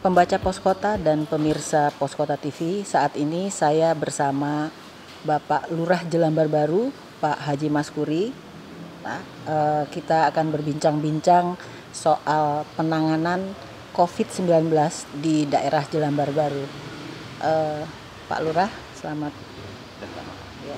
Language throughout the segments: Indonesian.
pembaca Poskota dan pemirsa Poskota TV, saat ini saya bersama Bapak Lurah Jelambar Baru, Pak Haji Maskuri. Nah, eh, kita akan berbincang-bincang soal penanganan COVID-19 di daerah Jelambar Baru. Eh, Pak Lurah, selamat. Ya.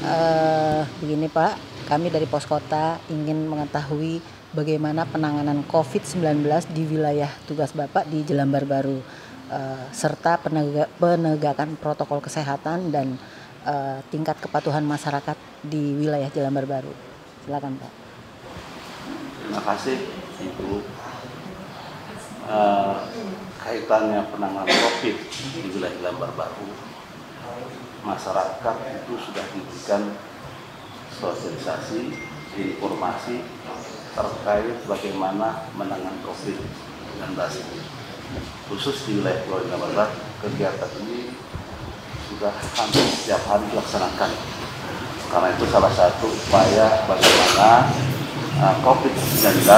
Eh, begini Pak, kami dari Poskota ingin mengetahui bagaimana penanganan COVID-19 di wilayah tugas Bapak di Jelambar Baru uh, serta penega penegakan protokol kesehatan dan uh, tingkat kepatuhan masyarakat di wilayah Jelambar Baru. Silakan Pak. Terima kasih Ibu. Uh, kaitannya penanganan COVID di wilayah Jelambar Baru, masyarakat itu sudah diberikan sosialisasi, informasi terkait bagaimana menangani COVID-19 ini. Khusus di wilayah Pulau Jawa Barat, kegiatan ini sudah hampir setiap hari dilaksanakan. Karena itu salah satu upaya bagaimana uh, COVID-19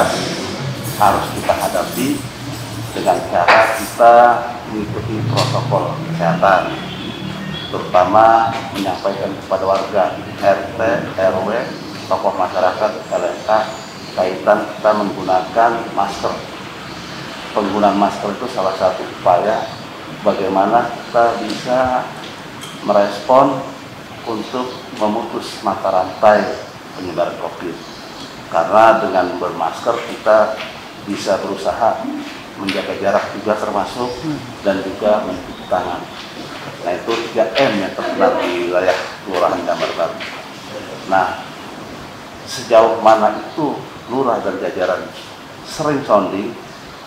harus kita hadapi dengan cara kita mengikuti protokol kesehatan terutama menyampaikan kepada warga RT, RW, tokoh masyarakat, LNK kaitan kita menggunakan masker. Penggunaan masker itu salah satu upaya bagaimana kita bisa merespon untuk memutus mata rantai penyebaran COVID. Karena dengan bermasker kita bisa berusaha menjaga jarak juga termasuk dan juga mencuci tangan. Nah itu 3M yang terkenal di wilayah Kelurahan Damar Baru. Nah sejauh mana itu lurah dan jajaran sering sounding,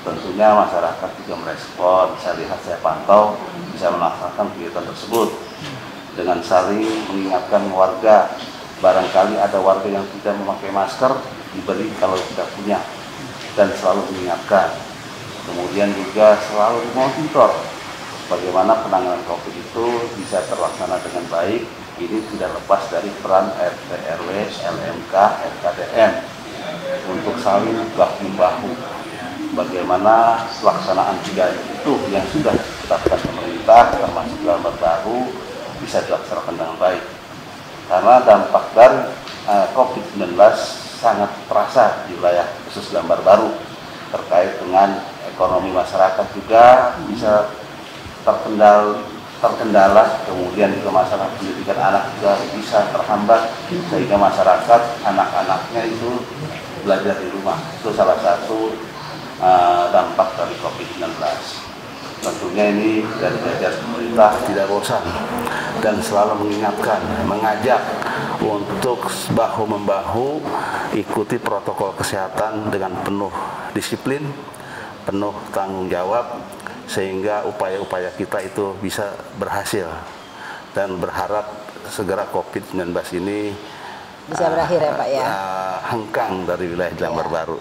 tentunya masyarakat juga merespon, saya lihat, saya pantau, bisa melaksanakan kegiatan tersebut. Dengan saling mengingatkan warga, barangkali ada warga yang tidak memakai masker, diberi kalau tidak punya, dan selalu mengingatkan. Kemudian juga selalu memonitor bagaimana penanganan COVID itu bisa terlaksana dengan baik, ini tidak lepas dari peran RT, RW, LMK, RKDM saling bahu-bahu bagaimana pelaksanaan tiga itu yang sudah ditetapkan pemerintah termasuk gambar baru bisa dilaksanakan dengan baik. Karena dampak dari uh, COVID-19 sangat terasa di wilayah khusus gambar baru terkait dengan ekonomi masyarakat juga bisa terkendal terkendala kemudian juga masalah pendidikan anak juga bisa terhambat sehingga masyarakat anak-anaknya itu belajar di rumah. Itu salah satu uh, dampak dari COVID-19. Tentunya ini dari belajar pemerintah tidak bosan dan selalu mengingatkan, mengajak untuk bahu-membahu ikuti protokol kesehatan dengan penuh disiplin, penuh tanggung jawab sehingga upaya-upaya kita itu bisa berhasil dan berharap segera COVID-19 ini bisa berakhir ya Pak ya. Uh, hengkang dari wilayah Jambar ya. Baru.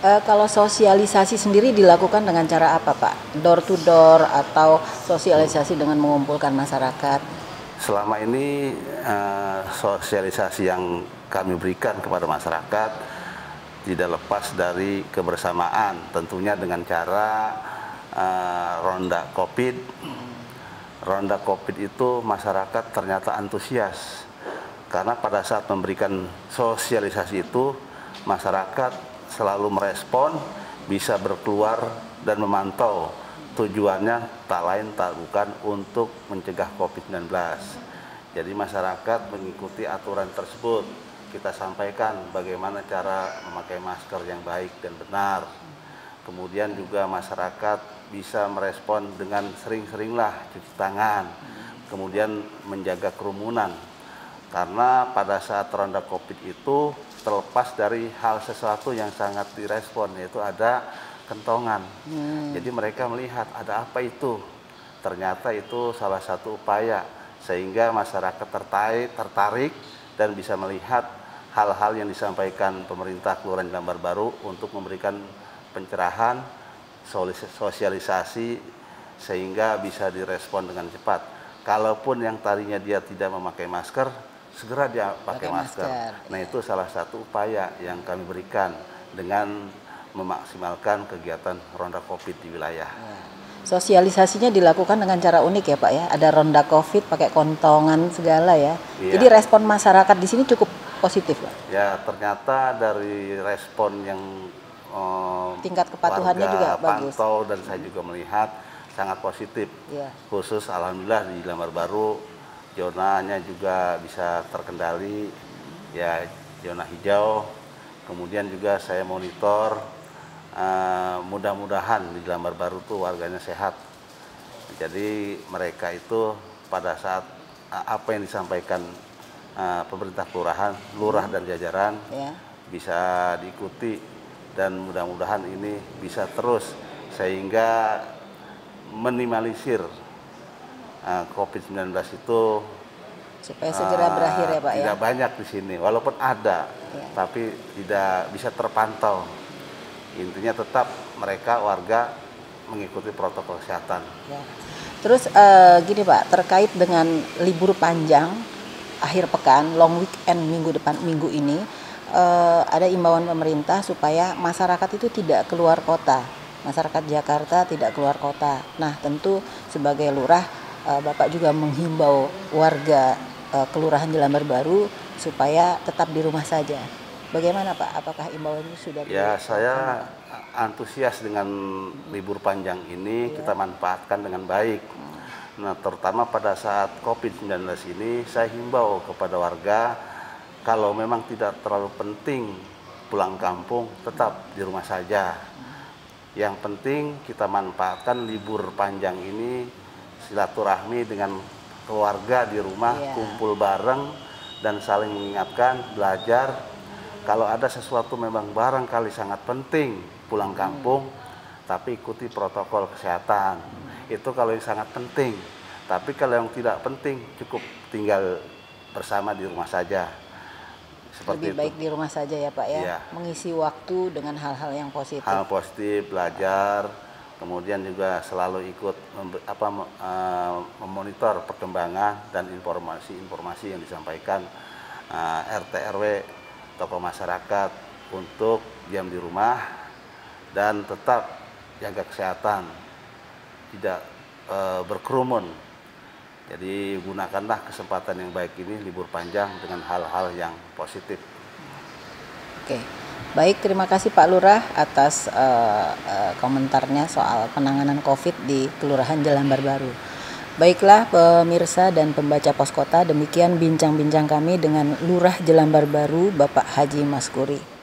Uh, kalau sosialisasi sendiri dilakukan dengan cara apa Pak? Door to door atau sosialisasi dengan mengumpulkan masyarakat? Selama ini uh, sosialisasi yang kami berikan kepada masyarakat tidak lepas dari kebersamaan, tentunya dengan cara uh, ronda COVID. Ronda COVID itu masyarakat ternyata antusias karena pada saat memberikan sosialisasi itu masyarakat selalu merespon, bisa berkeluar dan memantau. Tujuannya tak lain tak bukan untuk mencegah COVID-19. Jadi masyarakat mengikuti aturan tersebut. Kita sampaikan bagaimana cara memakai masker yang baik dan benar. Kemudian juga masyarakat bisa merespon dengan sering-seringlah cuci tangan. Kemudian menjaga kerumunan. Karena pada saat ronda COVID itu terlepas dari hal sesuatu yang sangat direspon yaitu ada kentongan. Hmm. Jadi mereka melihat ada apa itu. Ternyata itu salah satu upaya sehingga masyarakat tertarik, tertarik dan bisa melihat hal-hal yang disampaikan pemerintah Kelurahan Lambar Baru untuk memberikan pencerahan, sosialisasi sehingga bisa direspon dengan cepat. Kalaupun yang tadinya dia tidak memakai masker, segera dia pakai, pakai masker. masker. Nah, itu salah satu upaya yang kami berikan dengan memaksimalkan kegiatan ronda COVID di wilayah. Ya. Sosialisasinya dilakukan dengan cara unik ya Pak ya. Ada ronda COVID pakai kontongan segala ya. Iya. Jadi respon masyarakat di sini cukup positif Pak. Ya ternyata dari respon yang eh, Tingkat kepatuhannya juga bagus. pantau dan saya juga melihat sangat positif. Ya. Khusus alhamdulillah di Lambar Baru zonanya juga bisa terkendali ya zona hijau. Kemudian juga saya monitor eh, mudah-mudahan di Lambar Baru tuh warganya sehat. Jadi mereka itu pada saat eh, apa yang disampaikan eh, pemerintah kelurahan, lurah dan jajaran Ya. bisa diikuti dan mudah-mudahan ini bisa terus sehingga minimalisir uh, COVID-19 itu Supaya segera uh, berakhir ya Pak ya. tidak banyak di sini walaupun ada Ya. tapi tidak bisa terpantau intinya tetap mereka warga mengikuti protokol kesehatan Ya. Terus eh, gini Pak, terkait dengan libur panjang akhir pekan, long weekend minggu depan minggu ini, eh, ada imbauan pemerintah supaya masyarakat itu tidak keluar kota, masyarakat Jakarta tidak keluar kota. Nah tentu sebagai lurah, eh, Bapak juga menghimbau warga eh, kelurahan Jelambar Baru supaya tetap di rumah saja. Bagaimana Pak? Apakah imbauan ini sudah Ya, saya antusias dengan libur panjang ini kita manfaatkan dengan baik. Nah, terutama pada saat COVID-19 ini saya himbau kepada warga kalau memang tidak terlalu penting pulang kampung tetap di rumah saja. Yang penting kita manfaatkan libur panjang ini silaturahmi dengan keluarga di rumah, Iya. kumpul bareng dan saling mengingatkan, belajar kalau ada sesuatu memang barangkali sangat penting pulang kampung, tapi ikuti protokol kesehatan. Itu kalau yang sangat penting. Tapi kalau yang tidak penting, cukup tinggal bersama di rumah saja. Seperti lebih itu. baik di rumah saja ya Pak ya, Iya. mengisi waktu dengan hal-hal yang positif. Hal positif, belajar, kemudian juga selalu ikut apa eh, memonitor perkembangan dan informasi-informasi yang disampaikan eh, RT RW tokoh masyarakat untuk diam di rumah dan tetap jaga kesehatan, tidak eh, berkerumun. Jadi gunakanlah kesempatan yang baik ini libur panjang dengan hal-hal yang positif. Oke, baik terima kasih Pak Lurah atas eh, eh, komentarnya soal penanganan COVID di Kelurahan Jelambar Baru. Baiklah pemirsa dan pembaca pos kota, demikian bincang-bincang kami dengan Lurah Jelambar Baru Bapak Haji Maskuri.